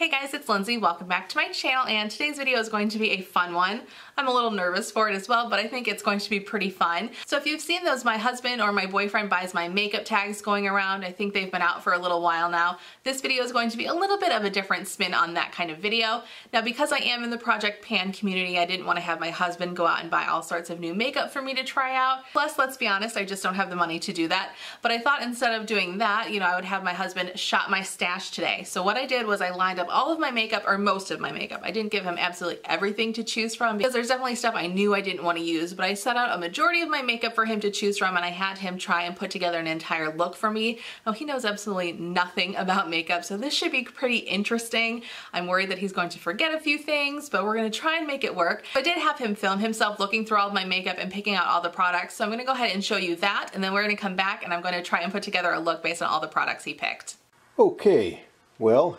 Hey guys, it's Lindsey. Welcome back to my channel and today's video is going to be a fun one. I'm a little nervous for it as well, but I think it's going to be pretty fun. So if you've seen those my husband or my boyfriend buys my makeup tags going around, I think they've been out for a little while now. This video is going to be a little bit of a different spin on that kind of video. Now because I am in the Project Pan community, I didn't want to have my husband go out and buy all sorts of new makeup for me to try out. Plus, let's be honest, I just don't have the money to do that. But I thought instead of doing that, you know, I would have my husband shop my stash today. So what I did was I lined up all of my makeup or most of my makeup. I didn't give him absolutely everything to choose from because there's definitely stuff I knew I didn't want to use, but I set out a majority of my makeup for him to choose from and I had him try and put together an entire look for me. Now he knows absolutely nothing about makeup, so this should be pretty interesting. I'm worried that he's going to forget a few things, but we're gonna try and make it work. I did have him film himself looking through all of my makeup and picking out all the products, so I'm gonna go ahead and show you that, and then we're gonna come back and I'm gonna try and put together a look based on all the products he picked. Okay, well,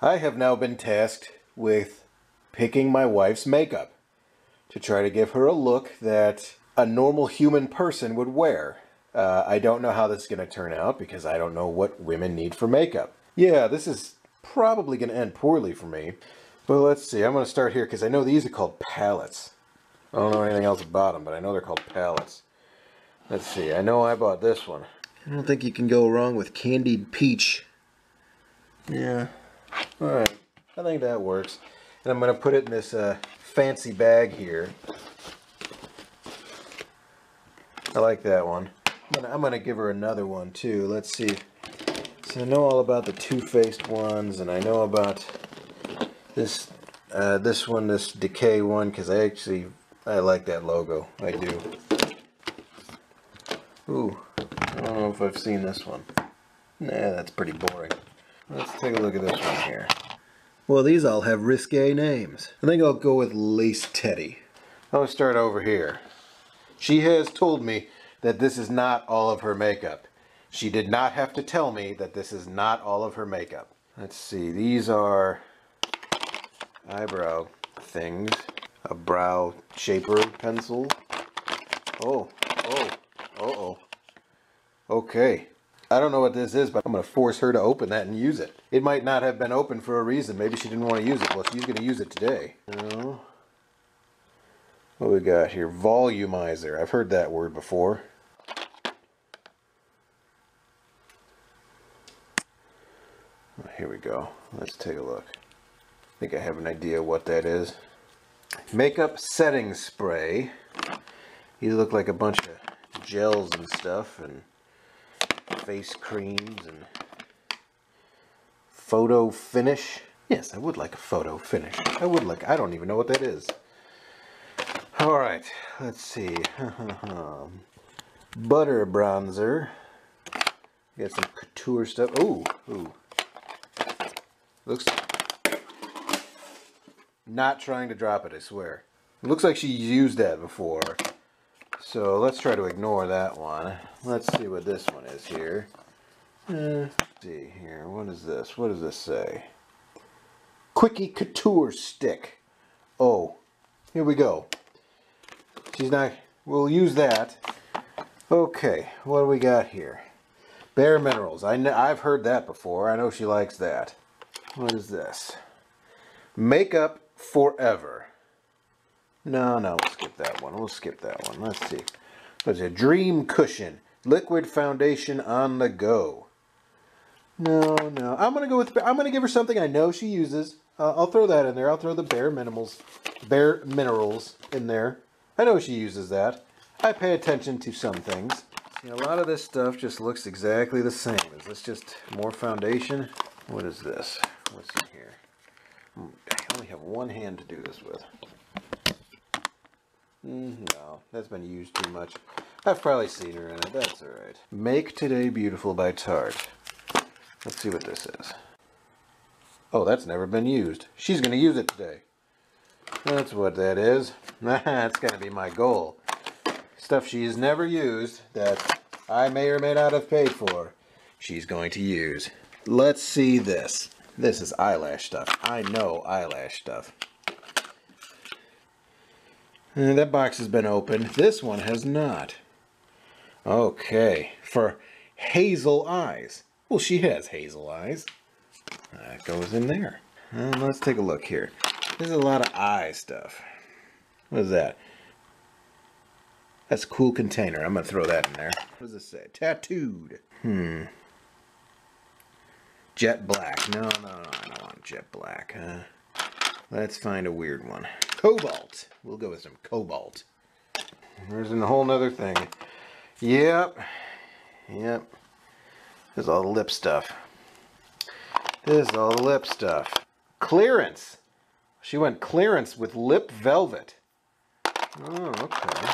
I have now been tasked with picking my wife's makeup to try to give her a look that a normal human person would wear. Uh, I don't know how this is going to turn out because I don't know what women need for makeup. Yeah, this is probably going to end poorly for me. But let's see, I'm going to start here because I know these are called palettes. I don't know anything else about them, but I know they're called palettes. Let's see, I know I bought this one. I don't think you can go wrong with candied peach. Yeah, Alright, I think that works. And I'm going to put it in this uh, fancy bag here. I like that one. I'm going to give her another one too. Let's see. So I know all about the Too Faced ones, and I know about this uh, this one, this Decay one, because I actually I like that logo. I do. Ooh, I don't know if I've seen this one. Nah, that's pretty boring. Let's take a look at this one here. Well, these all have risque names. I think I'll go with Lace Teddy. I'll start over here. She has told me that this is not all of her makeup. She did not have to tell me that this is not all of her makeup. Let's see, these are eyebrow things. A brow shaper pencil. Oh, oh, uh-oh. Okay. I don't know what this is, but I'm going to force her to open that and use it. It might not have been open for a reason. Maybe she didn't want to use it. Well, she's going to use it today. You What we got here? Volumizer. I've heard that word before. Here we go. Let's take a look. I think I have an idea what that is. Makeup setting spray. These look like a bunch of gels and stuff and face creams and photo finish. Yes, I would like a photo finish. I would like, I don't even know what that is. All right, let's see. Butter bronzer. Got some couture stuff. Ooh, ooh. Looks not trying to drop it, I swear. Looks like she used that before. So let's try to ignore that one. Let's see what this one is here. Uh, see here, what is this? What does this say? Quickie Couture Stick. Oh, here we go. She's not, we'll use that. Okay, what do we got here? Bare Minerals. I know, I've heard that before. I know she likes that. What is this? Makeup Forever. No, no, we'll skip that one. We'll skip that one. Let's see. There's a Dream Cushion. Liquid Foundation on the go. No, no. I'm gonna go with. I'm gonna give her something I know she uses. Uh, I'll throw that in there. I'll throw the bare minimals, bare minerals in there. I know she uses that. I pay attention to some things. See, a lot of this stuff just looks exactly the same. Is this just more foundation? What is this? What's in here? Hmm, I only have one hand to do this with. No, that's been used too much. I've probably seen her in it. That's alright. Make Today Beautiful by Tarte. Let's see what this is. Oh, that's never been used. She's going to use it today. That's what that is. that's going to be my goal. Stuff she's never used that I may or may not have paid for, she's going to use. Let's see this. This is eyelash stuff. I know eyelash stuff. And that box has been opened. This one has not. Okay, for hazel eyes. Well, she has hazel eyes. That goes in there. And let's take a look here. There's a lot of eye stuff. What is that? That's a cool container. I'm going to throw that in there. What does it say? Tattooed. Hmm. Jet black. No, no, no. I don't want jet black. Uh, let's find a weird one. Cobalt. We'll go with some cobalt. There's a whole nother thing. Yep. Yep. There's all the lip stuff. This is all the lip stuff. Clearance. She went clearance with lip velvet. Oh, okay.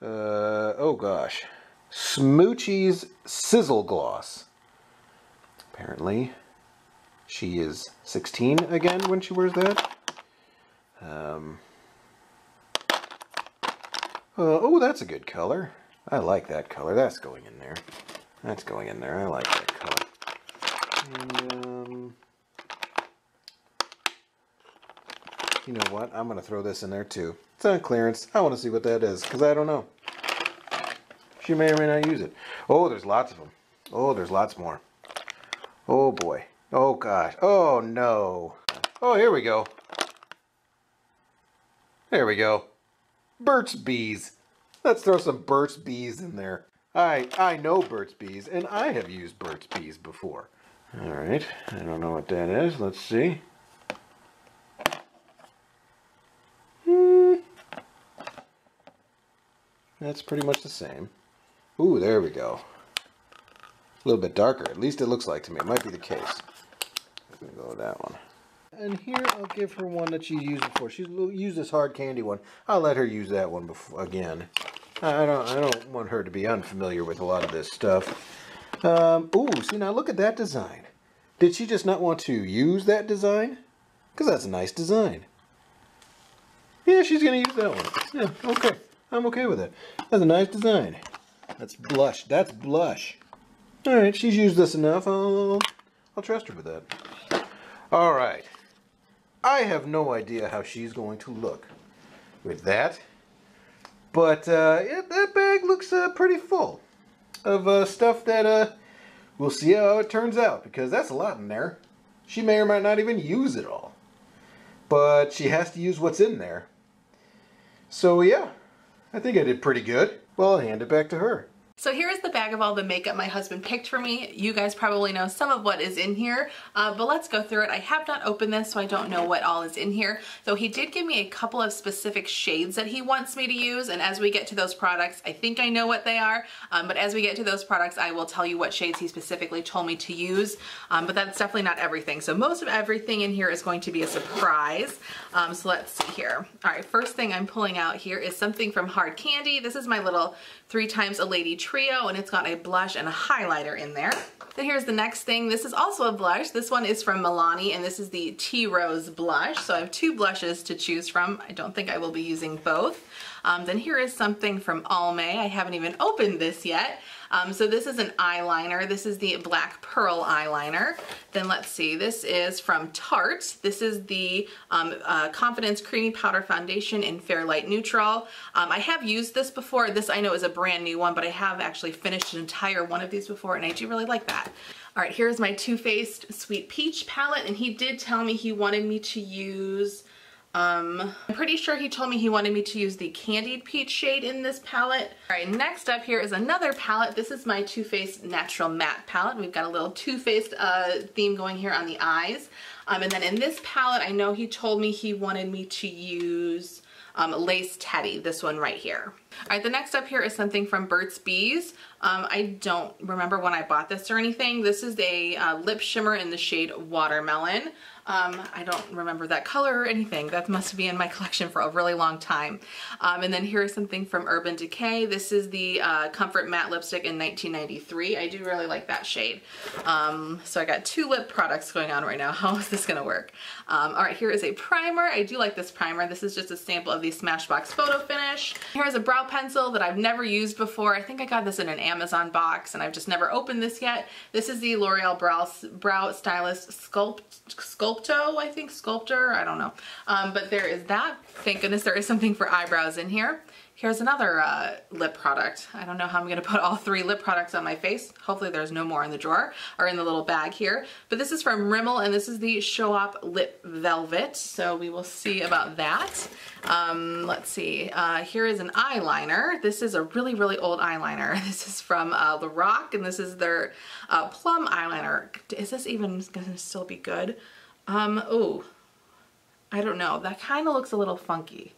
Uh, oh gosh. Smoochie's Sizzle Gloss. Apparently, she is 16 again when she wears that. Um, uh, oh, that's a good color. I like that color. That's going in there. That's going in there. I like that color. And, um, you know what? I'm going to throw this in there too. It's on clearance. I want to see what that is because I don't know. She may or may not use it. Oh, there's lots of them. Oh, there's lots more. Oh boy. Oh gosh. Oh no. Oh, here we go. There we go. Burt's Bees. Let's throw some Burt's Bees in there. I I know Burt's Bees, and I have used Burt's Bees before. All right. I don't know what that is. Let's see. Hmm. That's pretty much the same. Ooh, there we go. A little bit darker. At least it looks like to me. It might be the case. I'm going to go with that one. And here I'll give her one that she used before. She's used this hard candy one. I'll let her use that one before, again. I don't I don't want her to be unfamiliar with a lot of this stuff. Um, ooh, see now look at that design. Did she just not want to use that design? Because that's a nice design. Yeah, she's going to use that one. Yeah, okay. I'm okay with it. That's a nice design. That's blush. That's blush. All right, she's used this enough. I'll, I'll trust her with that. All right. I have no idea how she's going to look with that. But uh, yeah, that bag looks uh, pretty full of uh, stuff that uh, we'll see how it turns out because that's a lot in there. She may or might not even use it all. But she has to use what's in there. So yeah, I think I did pretty good. Well, I'll hand it back to her. So here is the bag of all the makeup my husband picked for me. You guys probably know some of what is in here, uh, but let's go through it. I have not opened this, so I don't know what all is in here. So he did give me a couple of specific shades that he wants me to use, and as we get to those products, I think I know what they are, um, but as we get to those products, I will tell you what shades he specifically told me to use, um, but that's definitely not everything. So most of everything in here is going to be a surprise. Um, so let's see here. All right, first thing I'm pulling out here is something from Hard Candy. This is my little three times a lady trio and it's got a blush and a highlighter in there. Then here's the next thing. This is also a blush. This one is from Milani and this is the Tea Rose blush. So I have two blushes to choose from. I don't think I will be using both. Um, then here is something from Almay. I haven't even opened this yet. Um, so this is an eyeliner. This is the Black Pearl eyeliner. Then let's see, this is from Tarte. This is the um, uh, Confidence Creamy Powder Foundation in Fair Light Neutral. Um, I have used this before. This I know is a brand new one, but I have actually finished an entire one of these before and I do really like that. All right, here's my Too Faced Sweet Peach palette and he did tell me he wanted me to use um, I'm pretty sure he told me he wanted me to use the Candied Peach shade in this palette. All right, next up here is another palette. This is my Too Faced Natural Matte palette. We've got a little Too Faced uh, theme going here on the eyes. Um, and then in this palette, I know he told me he wanted me to use um, Lace Teddy, this one right here. All right, the next up here is something from Burt's Bees. Um, I don't remember when I bought this or anything. This is a uh, lip shimmer in the shade Watermelon. Um, I don't remember that color or anything. That must be in my collection for a really long time. Um, and then here is something from Urban Decay. This is the uh, Comfort Matte Lipstick in 1993. I do really like that shade. Um, so I got two lip products going on right now. How is this gonna work? Um, all right, here is a primer. I do like this primer. This is just a sample of the Smashbox Photo Finish. Here's a brow pencil that I've never used before. I think I got this in an Amazon box and I've just never opened this yet. This is the L'Oreal Brow, Brow Stylist Sculpt, Sculpto, I think, Sculptor, I don't know. Um, but there is that. Thank goodness there is something for eyebrows in here. Here's another uh, lip product. I don't know how I'm gonna put all three lip products on my face. Hopefully there's no more in the drawer or in the little bag here. But this is from Rimmel and this is the Show Up Lip Velvet. So we will see about that. Um, let's see, uh, here is an eyeliner. This is a really, really old eyeliner. This is from uh, Lorac and this is their uh, plum eyeliner. Is this even gonna still be good? Um, oh, I don't know. That kind of looks a little funky.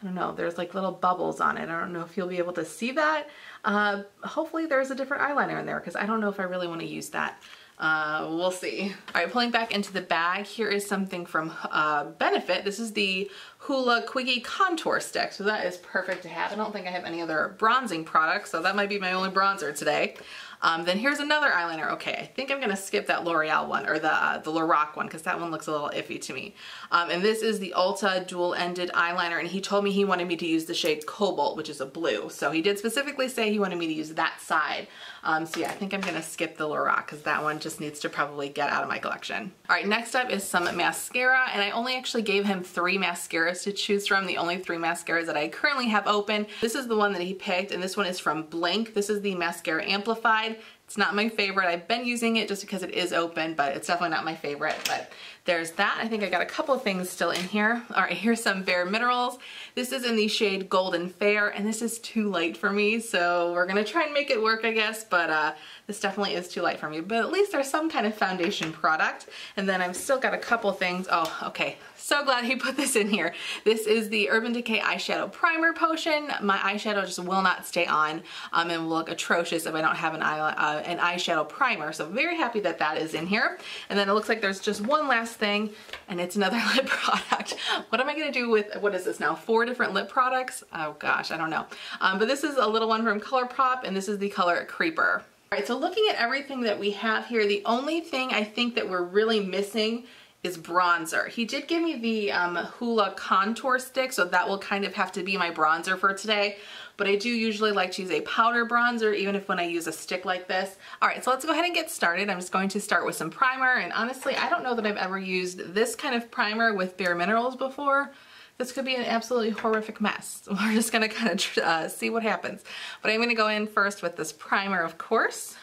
I don't know, there's like little bubbles on it. I don't know if you'll be able to see that. Uh, hopefully there's a different eyeliner in there because I don't know if I really want to use that. Uh, we'll see. All right, pulling back into the bag, here is something from uh, Benefit. This is the Hoola Quickie Contour Stick. So that is perfect to have. I don't think I have any other bronzing products, so that might be my only bronzer today. Um, then here's another eyeliner. Okay, I think I'm gonna skip that L'Oreal one or the, uh, the Lorac one because that one looks a little iffy to me. Um, and this is the Ulta dual-ended eyeliner and he told me he wanted me to use the shade Cobalt, which is a blue. So he did specifically say he wanted me to use that side. Um, so yeah, I think I'm gonna skip the Lorac because that one just needs to probably get out of my collection. All right, next up is some mascara and I only actually gave him three mascaras to choose from, the only three mascaras that I currently have open. This is the one that he picked and this one is from Blinc. This is the Mascara Amplified. It's not my favorite. I've been using it just because it is open, but it's definitely not my favorite. But there's that. I think I got a couple of things still in here. All right, here's some Bare Minerals. This is in the shade Golden Fair, and this is too light for me, so we're gonna try and make it work, I guess, but uh, this definitely is too light for me. But at least there's some kind of foundation product. And then I've still got a couple things. Oh, okay. So glad he put this in here. This is the Urban Decay Eyeshadow Primer Potion. My eyeshadow just will not stay on um, and will look atrocious if I don't have an, eye, uh, an eyeshadow primer. So very happy that that is in here. And then it looks like there's just one last thing and it's another lip product. What am I gonna do with, what is this now, four different lip products? Oh gosh, I don't know. Um, but this is a little one from ColourPop and this is the color Creeper. All right, so looking at everything that we have here, the only thing I think that we're really missing is bronzer. He did give me the um, Hoola contour stick, so that will kind of have to be my bronzer for today. But I do usually like to use a powder bronzer, even if when I use a stick like this. All right, so let's go ahead and get started. I'm just going to start with some primer. And honestly, I don't know that I've ever used this kind of primer with Bare Minerals before. This could be an absolutely horrific mess. We're just gonna kind of uh, see what happens. But I'm gonna go in first with this primer, of course.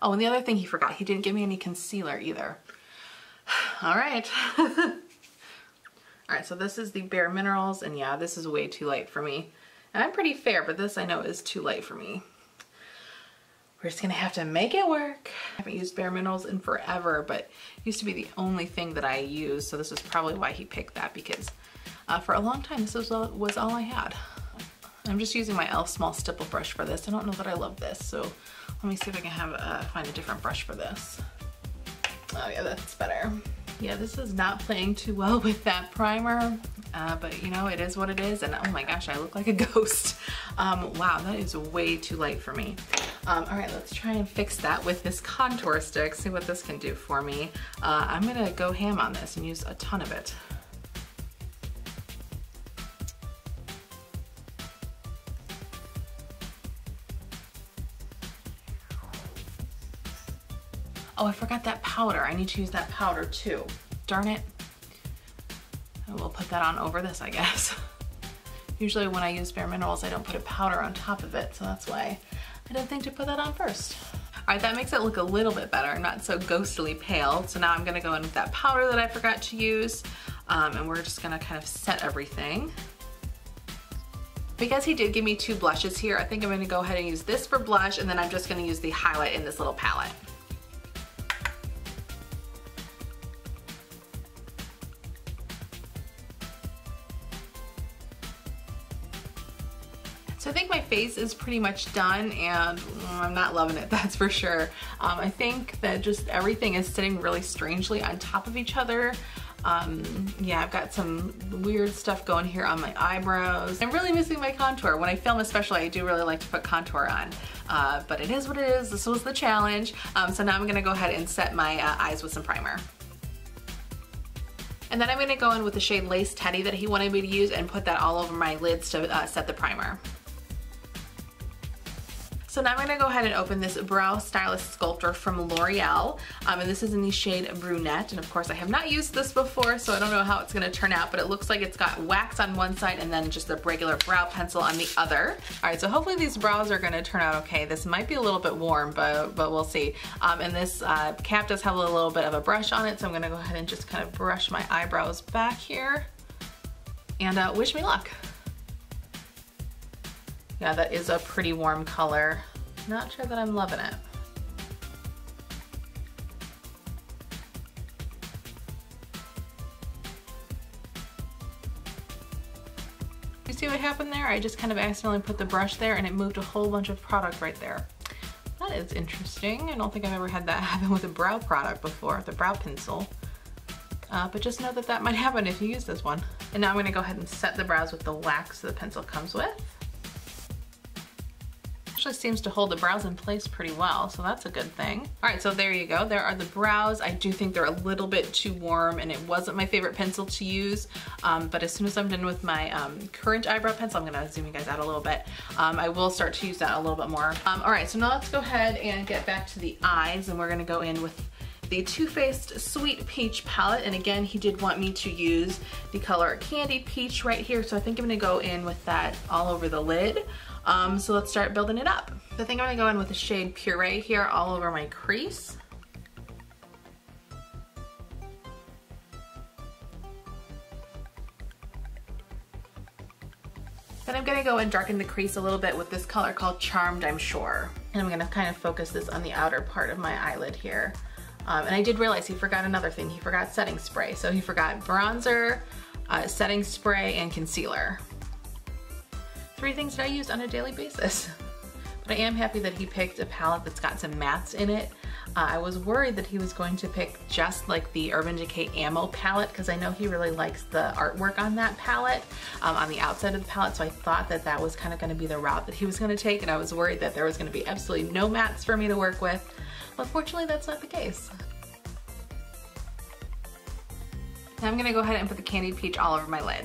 Oh, and the other thing he forgot, he didn't give me any concealer either. All right. All right, so this is the Bare Minerals, and yeah, this is way too light for me. And I'm pretty fair, but this I know is too light for me. We're just gonna have to make it work. I haven't used Bare Minerals in forever, but used to be the only thing that I used, so this is probably why he picked that, because uh, for a long time this was all, was all I had. I'm just using my e.l.f. small stipple brush for this. I don't know that I love this, so let me see if I can have uh, find a different brush for this. Oh yeah, that's better. Yeah, this is not playing too well with that primer, uh, but you know, it is what it is. And oh my gosh, I look like a ghost. Um, wow, that is way too light for me. Um, all right, let's try and fix that with this contour stick, see what this can do for me. Uh, I'm gonna go ham on this and use a ton of it. Oh, I forgot that powder. I need to use that powder too. Darn it. I will put that on over this, I guess. Usually when I use Bare Minerals, I don't put a powder on top of it, so that's why I didn't think to put that on first. All right, that makes it look a little bit better, not so ghostly pale. So now I'm gonna go in with that powder that I forgot to use, um, and we're just gonna kind of set everything. Because he did give me two blushes here, I think I'm gonna go ahead and use this for blush, and then I'm just gonna use the highlight in this little palette. Face is pretty much done and mm, I'm not loving it, that's for sure. Um, I think that just everything is sitting really strangely on top of each other. Um, yeah, I've got some weird stuff going here on my eyebrows. I'm really missing my contour. When I film especially, I do really like to put contour on. Uh, but it is what it is. This was the challenge. Um, so now I'm gonna go ahead and set my uh, eyes with some primer. And then I'm gonna go in with the shade Lace Teddy that he wanted me to use and put that all over my lids to uh, set the primer. So now I'm gonna go ahead and open this Brow Stylist Sculptor from L'Oreal. Um, and this is in the shade Brunette. And of course I have not used this before, so I don't know how it's gonna turn out, but it looks like it's got wax on one side and then just a regular brow pencil on the other. All right, so hopefully these brows are gonna turn out okay. This might be a little bit warm, but, but we'll see. Um, and this uh, cap does have a little bit of a brush on it, so I'm gonna go ahead and just kind of brush my eyebrows back here. And uh, wish me luck. Yeah, that is a pretty warm color. Not sure that I'm loving it. You see what happened there? I just kind of accidentally put the brush there and it moved a whole bunch of product right there. That is interesting. I don't think I've ever had that happen with a brow product before, the brow pencil. Uh, but just know that that might happen if you use this one. And now I'm gonna go ahead and set the brows with the wax the pencil comes with actually seems to hold the brows in place pretty well, so that's a good thing. All right, so there you go. There are the brows. I do think they're a little bit too warm and it wasn't my favorite pencil to use, um, but as soon as I'm done with my um, current eyebrow pencil, I'm gonna zoom you guys out a little bit, um, I will start to use that a little bit more. Um, all right, so now let's go ahead and get back to the eyes and we're gonna go in with the Too Faced Sweet Peach palette. And again, he did want me to use the color Candy Peach right here. So I think I'm gonna go in with that all over the lid. Um, so let's start building it up. I think I'm gonna go in with the shade Puree here all over my crease. Then I'm gonna go and darken the crease a little bit with this color called Charmed, I'm sure. And I'm gonna kind of focus this on the outer part of my eyelid here. Um, and I did realize he forgot another thing. He forgot setting spray. So he forgot bronzer, uh, setting spray, and concealer three things that I use on a daily basis. But I am happy that he picked a palette that's got some mattes in it. Uh, I was worried that he was going to pick just like the Urban Decay Ammo palette because I know he really likes the artwork on that palette, um, on the outside of the palette, so I thought that that was kind of going to be the route that he was going to take and I was worried that there was going to be absolutely no mattes for me to work with, but fortunately that's not the case. Now I'm going to go ahead and put the Candied Peach all over my lid.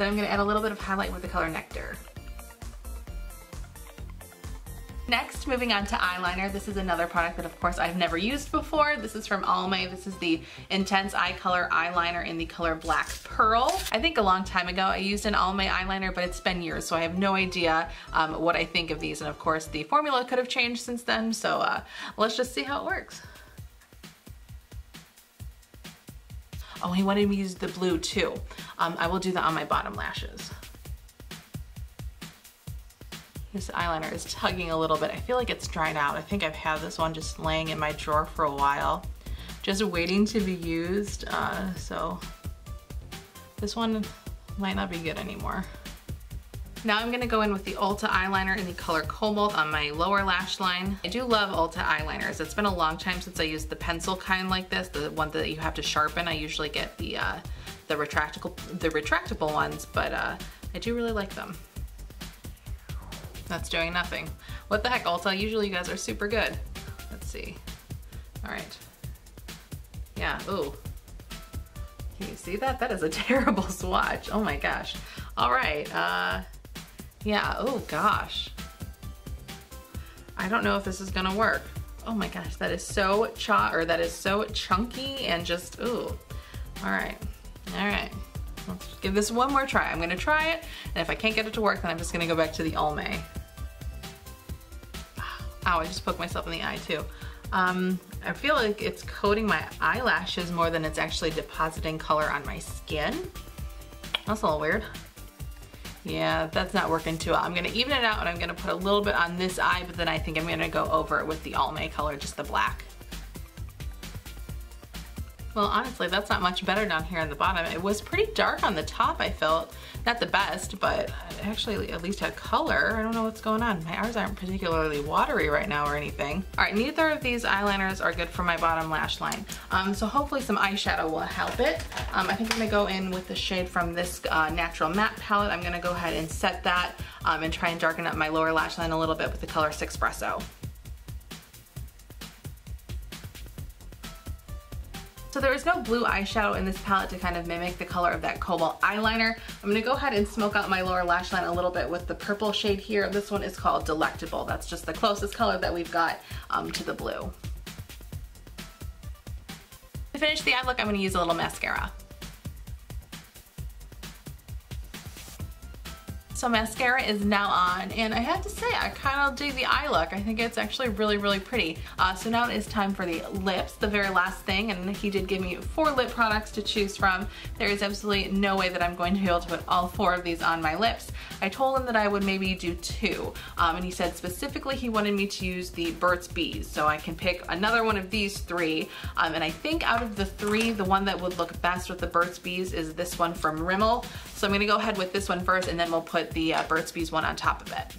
Then I'm gonna add a little bit of highlight with the color Nectar. Next, moving on to eyeliner. This is another product that of course I've never used before. This is from Almay. This is the Intense Eye Color Eyeliner in the color Black Pearl. I think a long time ago I used an Almay eyeliner, but it's been years, so I have no idea um, what I think of these. And of course the formula could have changed since then, so uh, let's just see how it works. Oh, he wanted me to use the blue too. Um, I will do that on my bottom lashes. This eyeliner is tugging a little bit. I feel like it's dried out. I think I've had this one just laying in my drawer for a while, just waiting to be used. Uh, so this one might not be good anymore. Now I'm gonna go in with the Ulta eyeliner in the color Cobalt on my lower lash line. I do love Ulta eyeliners. It's been a long time since I used the pencil kind like this, the one that you have to sharpen. I usually get the uh, the retractable the retractable ones, but uh, I do really like them. That's doing nothing. What the heck, Ulta? Usually you guys are super good. Let's see. All right. Yeah, ooh. Can you see that? That is a terrible swatch. Oh my gosh. All right, uh, yeah, oh gosh. I don't know if this is gonna work. Oh my gosh, that is so cha or that is so chunky and just ooh. All right, all right. Let's give this one more try. I'm gonna try it, and if I can't get it to work, then I'm just gonna go back to the Almay. Ow, I just poked myself in the eye too. Um, I feel like it's coating my eyelashes more than it's actually depositing color on my skin. That's a little weird. Yeah, that's not working too well. I'm gonna even it out and I'm gonna put a little bit on this eye, but then I think I'm gonna go over it with the Almay color, just the black. Well, honestly, that's not much better down here on the bottom. It was pretty dark on the top, I felt. Not the best, but actually at least had color. I don't know what's going on. My eyes aren't particularly watery right now or anything. All right, neither of these eyeliners are good for my bottom lash line. Um, so hopefully some eyeshadow will help it. Um, I think I'm gonna go in with the shade from this uh, Natural Matte palette. I'm gonna go ahead and set that um, and try and darken up my lower lash line a little bit with the color Sexpresso. So there is no blue eyeshadow in this palette to kind of mimic the color of that cobalt eyeliner. I'm gonna go ahead and smoke out my lower lash line a little bit with the purple shade here. This one is called Delectable. That's just the closest color that we've got um, to the blue. To finish the eye look, I'm gonna use a little mascara. So mascara is now on and I have to say I kind of dig the eye look. I think it's actually really really pretty. Uh, so now it's time for the lips, the very last thing and he did give me four lip products to choose from. There is absolutely no way that I'm going to be able to put all four of these on my lips. I told him that I would maybe do two um, and he said specifically he wanted me to use the Burt's Bees so I can pick another one of these three um, and I think out of the three the one that would look best with the Burt's Bees is this one from Rimmel. So I'm gonna go ahead with this one first and then we'll put the uh, Burt's Bees one on top of it.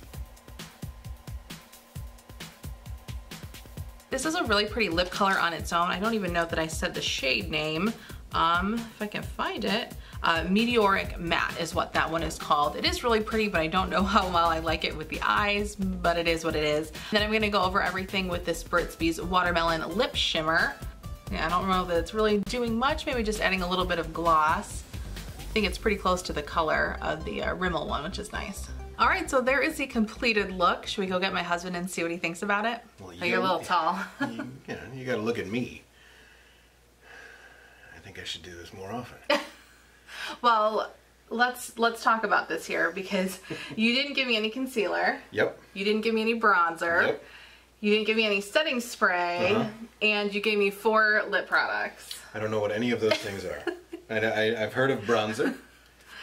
This is a really pretty lip color on its own. I don't even know that I said the shade name. Um, if I can find it. Uh, Meteoric Matte is what that one is called. It is really pretty, but I don't know how well I like it with the eyes, but it is what it is. Then I'm gonna go over everything with this Burt's Bees Watermelon Lip Shimmer. Yeah, I don't know that it's really doing much, maybe just adding a little bit of gloss. I think it's pretty close to the color of the uh, Rimmel one, which is nice. All right, so there is the completed look. Should we go get my husband and see what he thinks about it? Well, oh, you're a little tall. you, you know, you gotta look at me. I think I should do this more often. well, let's let's talk about this here because you didn't give me any concealer. Yep. You didn't give me any bronzer. Yep. You didn't give me any setting spray, uh -huh. and you gave me four lip products. I don't know what any of those things are. I, have heard of bronzer.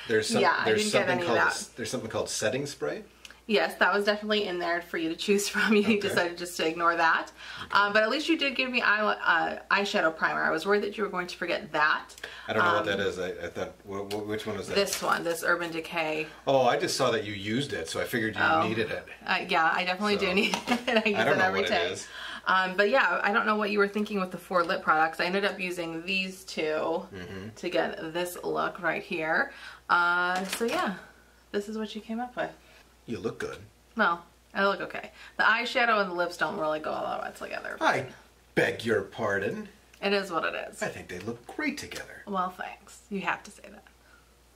There's some, yeah, there's something called there's something called setting spray. Yes, that was definitely in there for you to choose from. You okay. decided just to ignore that. Okay. Um, but at least you did give me eye, uh, eyeshadow primer. I was worried that you were going to forget that. I don't know um, what that is. I, I thought, which one was that? This one, this Urban Decay. Oh, I just saw that you used it, so I figured you oh. needed it. Uh, yeah, I definitely so, do need it. I use I don't it every know what day. It is. Um, but yeah, I don't know what you were thinking with the four lip products. I ended up using these 2 mm -hmm. to get this look right here. Uh, so yeah, this is what you came up with. You look good. Well, I look okay. The eyeshadow and the lips don't really go all that well together. I beg your pardon. It is what it is. I think they look great together. Well, thanks. You have to say that.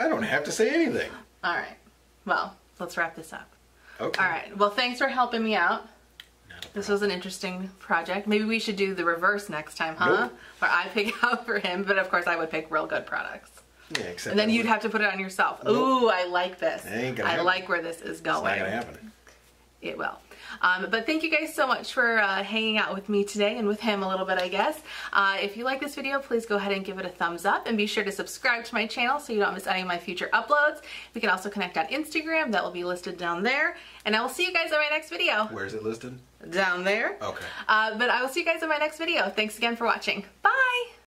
I don't have to say anything. All right. Well, let's wrap this up. Okay. All right. Well, thanks for helping me out. This was an interesting project. Maybe we should do the reverse next time, huh? Nope. Where I pick out for him, but of course I would pick real good products. Yeah, except and then you'd have to put it on yourself. Nope. Ooh, I like this. Ain't gonna I happen. like where this is going. It's not gonna happen. It will. Um, but thank you guys so much for uh, hanging out with me today and with him a little bit, I guess. Uh, if you like this video, please go ahead and give it a thumbs up and be sure to subscribe to my channel so you don't miss any of my future uploads. We can also connect on Instagram. That will be listed down there. And I will see you guys in my next video. Where's it listed? Down there. Okay. Uh, but I will see you guys in my next video. Thanks again for watching. Bye!